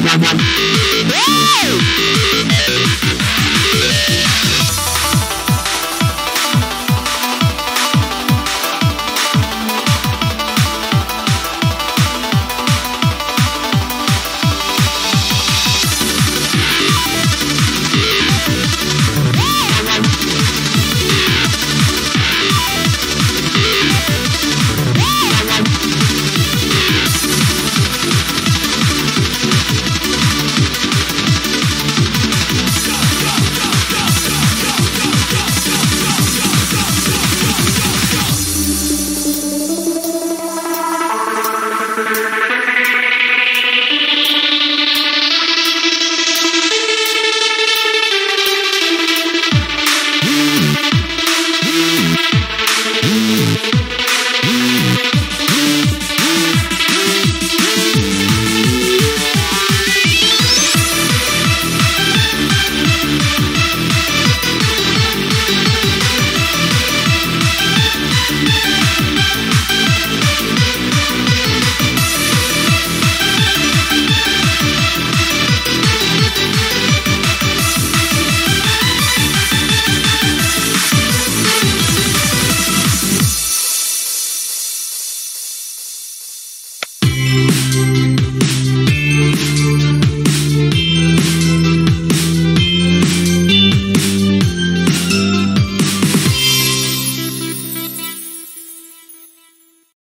Woo!「なんだって」